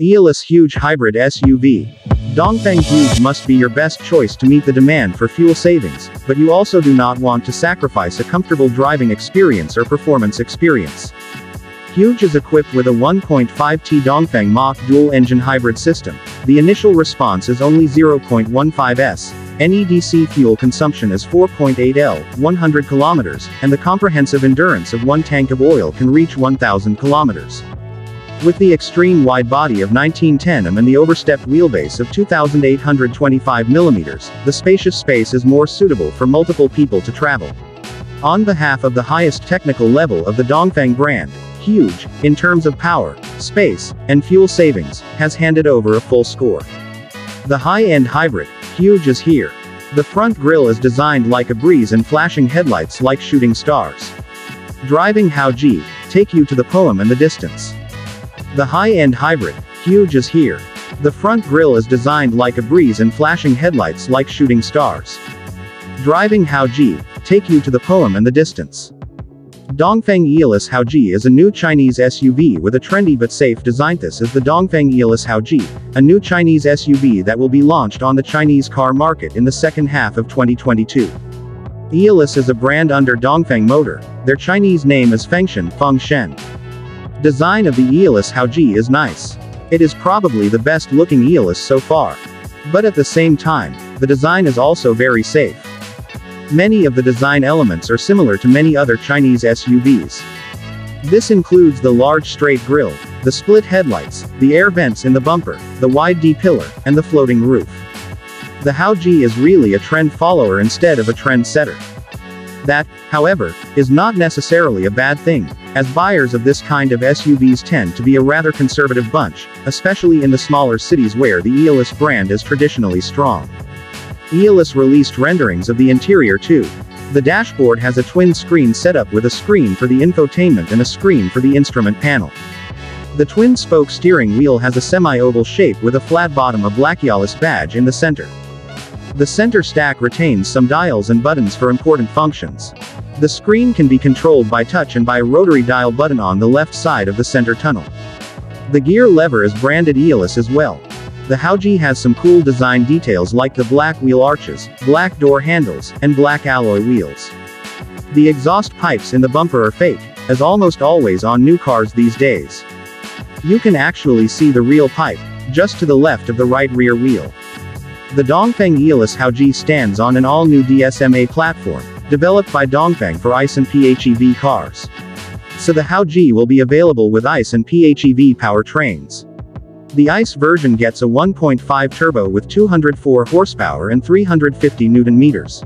Aeolus Huge Hybrid SUV. Dongfeng Huge must be your best choice to meet the demand for fuel savings, but you also do not want to sacrifice a comfortable driving experience or performance experience. Huge is equipped with a 1.5T Dongfeng Mach dual-engine hybrid system. The initial response is only 0.15 s. NEDC fuel consumption is 4.8 L, 100 kilometers, and the comprehensive endurance of one tank of oil can reach 1000 kilometers. With the extreme wide body of 1910 mm and the overstepped wheelbase of 2825 mm, the spacious space is more suitable for multiple people to travel. On behalf of the highest technical level of the Dongfeng brand, Huge, in terms of power, space, and fuel savings, has handed over a full score. The high-end hybrid, Huge is here. The front grille is designed like a breeze and flashing headlights like shooting stars. Driving Haoji, take you to the poem and the distance. The high-end hybrid, Huge is here. The front grille is designed like a breeze and flashing headlights like shooting stars. Driving Haoji, take you to the poem and the distance. Dongfeng Aeolus Haoji is a new Chinese SUV with a trendy but safe design. This is the Dongfeng Aeolus Haoji, a new Chinese SUV that will be launched on the Chinese car market in the second half of 2022. Aeolus is a brand under Dongfeng Motor, their Chinese name is Fengshen Fengshen. Design of the Aeolus Haoji is nice. It is probably the best looking Aeolus so far. But at the same time, the design is also very safe. Many of the design elements are similar to many other Chinese SUVs. This includes the large straight grille, the split headlights, the air vents in the bumper, the wide D-pillar, and the floating roof. The Haoji is really a trend follower instead of a trend setter. That, however, is not necessarily a bad thing, as buyers of this kind of SUVs tend to be a rather conservative bunch, especially in the smaller cities where the Aeolus brand is traditionally strong. Aeolus released renderings of the interior too. The dashboard has a twin screen setup with a screen for the infotainment and a screen for the instrument panel. The twin-spoke steering wheel has a semi-oval shape with a flat bottom of black badge in the center. The center stack retains some dials and buttons for important functions. The screen can be controlled by touch and by a rotary dial button on the left side of the center tunnel. The gear lever is branded Aeolus as well. The Haoji has some cool design details like the black wheel arches, black door handles, and black alloy wheels. The exhaust pipes in the bumper are fake, as almost always on new cars these days. You can actually see the real pipe, just to the left of the right rear wheel. The Dongfeng Aeolus Haoji stands on an all-new DSMA platform, developed by Dongfeng for ICE and PHEV cars. So the Haoji will be available with ICE and PHEV powertrains. The ICE version gets a 1.5 turbo with 204 horsepower and 350 newton meters.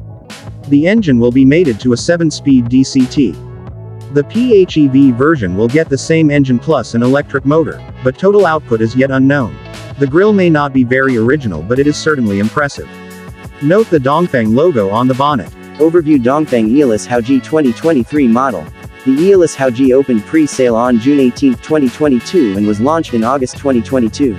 The engine will be mated to a 7-speed DCT. The PHEV version will get the same engine plus an electric motor, but total output is yet unknown. The grille may not be very original but it is certainly impressive. Note the Dongfeng logo on the bonnet. Overview Dongfeng Aeolus Haoji 2023 model. The Aeolus Haoji opened pre-sale on June 18, 2022 and was launched in August 2022.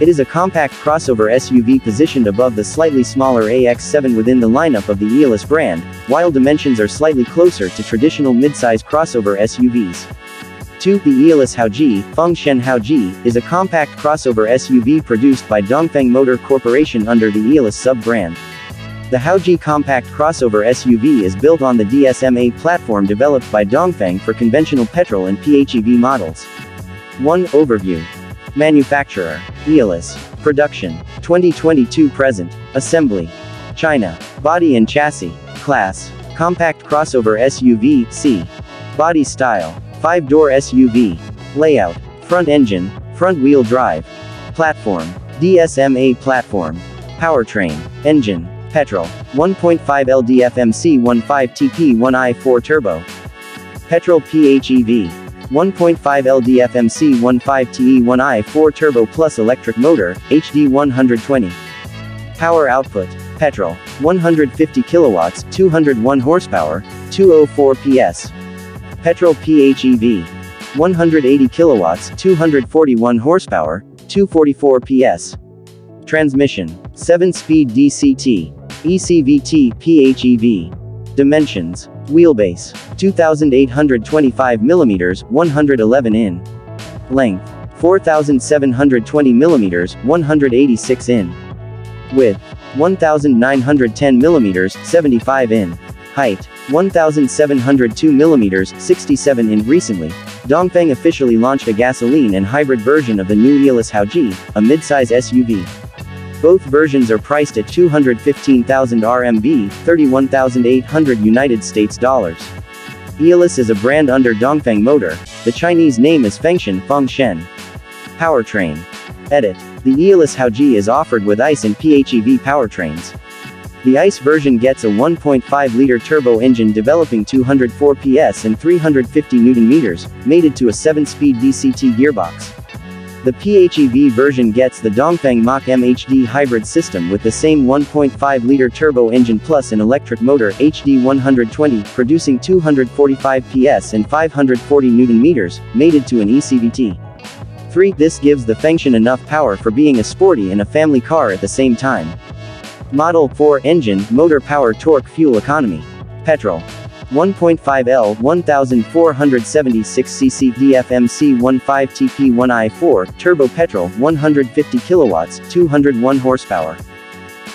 It is a compact crossover SUV positioned above the slightly smaller AX7 within the lineup of the Aeolus brand, while dimensions are slightly closer to traditional midsize crossover SUVs. 2. The Aeolus Haoji, Fengshen Haoji, is a compact crossover SUV produced by Dongfeng Motor Corporation under the Aeolus sub-brand. The Haoji compact crossover SUV is built on the DSMA platform developed by Dongfeng for conventional petrol and PHEV models. 1. Overview. Manufacturer. Aeolus. Production. 2022 present. Assembly. China. Body and chassis. Class. Compact crossover SUV, C. Body style. 5-door SUV. Layout. Front engine. Front wheel drive. Platform. DSMA platform. Powertrain. Engine. Petrol. 1.5 LDFMC 15 TP 1i4 turbo. Petrol PHEV. 1.5 LDFMC 15 TE 1i4 turbo plus electric motor, HD 120. Power output. Petrol. 150 kilowatts, 201 horsepower, 204 PS. Petrol PHEV. 180 kilowatts, 241 horsepower, 244 PS. Transmission. 7-speed DCT. ECVT PHEV. Dimensions. Wheelbase. 2825 mm, 111 in. Length. 4,720 mm, 186 in. Width. 1,910 mm, 75 in. Height. 1,702 mm, 67 in. Recently, Dongfeng officially launched a gasoline and hybrid version of the new Aeolus Haoji, a midsize SUV. Both versions are priced at 215,000 RMB, 31,800 United States dollars. Aeolus is a brand under Dongfeng Motor, the Chinese name is Fengshan Fengshen. Powertrain. Edit. The Aeolus Haoji is offered with ICE and PHEV powertrains. The ICE version gets a 1.5-liter turbo engine developing 204 PS and 350 Nm, mated to a 7-speed DCT gearbox. The PHEV version gets the Dongfeng Mach MHD hybrid system with the same 1.5-liter turbo engine plus an electric motor HD 120 producing 245 PS and 540 Nm, mated to an eCVT. 3. This gives the Fengshen enough power for being a sporty and a family car at the same time. Model 4 engine, motor power torque fuel economy. Petrol. 1.5L 1476 cc DFMC 15 TP1i4 turbo petrol 150 kilowatts 201 horsepower.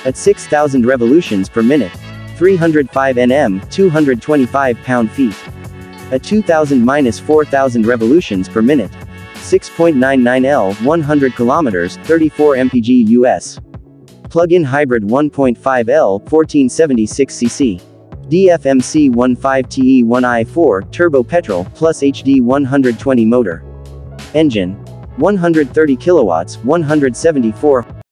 At 6000 revolutions per minute 305 Nm 225 pound-feet at 2000-4000 revolutions per minute 6.99L 100 kilometers 34 mpg US Plug-in hybrid 1.5L 1476cc. DFMC 15TE1i4 turbo petrol plus HD 120 motor. Engine 130 kilowatts 174